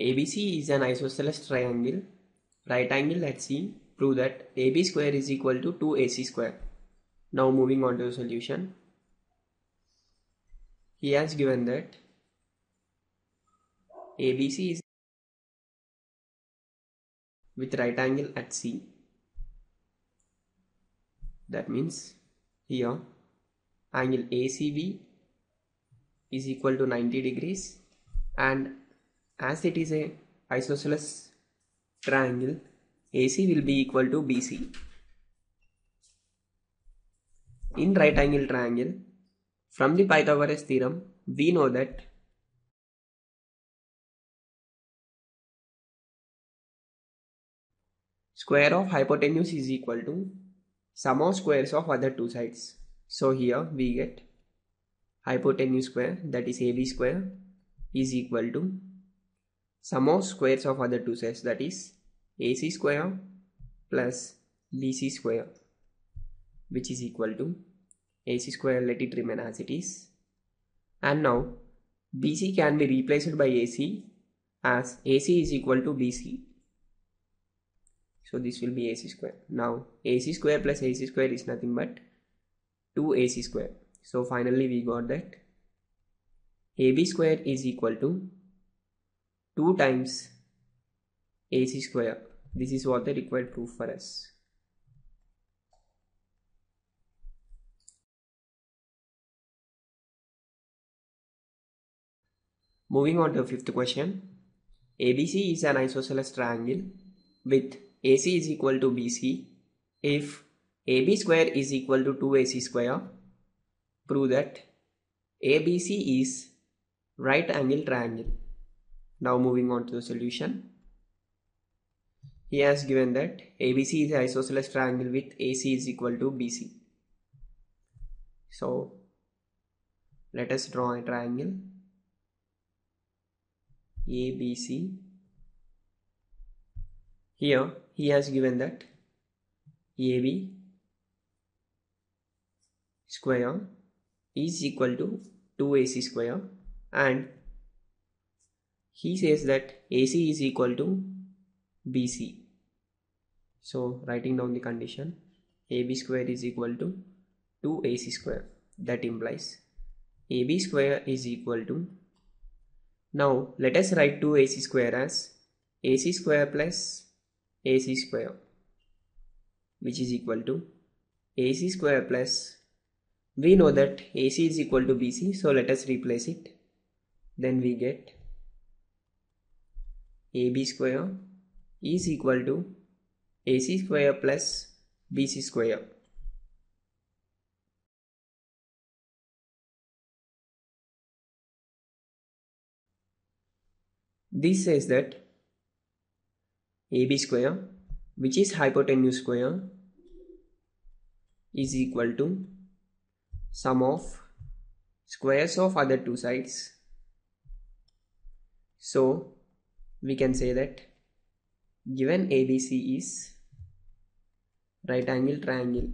ABC is an isosceles triangle, right angle at C. Prove that AB square is equal to 2AC square. Now moving on to the solution. He has given that ABC is with right angle at C. That means here angle ACB is equal to 90 degrees and as it is a isosceles triangle AC will be equal to BC. In right angle triangle from the Pythagoras theorem we know that square of hypotenuse is equal to sum of squares of other two sides. So here we get hypotenuse square that is AB square is equal to sum of squares of other two sides that is AC square plus BC square which is equal to AC square let it remain as it is. And now BC can be replaced by AC as AC is equal to BC so this will be AC square. Now AC square plus AC square is nothing but 2AC square. So finally we got that AB square is equal to 2 times AC square. This is what the required proof for us. Moving on to fifth question. ABC is an isosceles triangle with AC is equal to BC if AB square is equal to 2AC square. Prove that ABC is right angle triangle. Now moving on to the solution. He has given that ABC is an isosceles triangle with AC is equal to BC. So let us draw a triangle ABC. Here he has given that AB square is equal to 2AC square and he says that AC is equal to BC. So writing down the condition AB square is equal to 2AC square. That implies AB square is equal to now let us write 2AC square as AC square plus AC square which is equal to AC square plus we know that AC is equal to BC so let us replace it. Then we get AB square is equal to AC square plus BC square. This says that AB square which is hypotenuse square is equal to sum of squares of other two sides. So we can say that given ABC is right angle triangle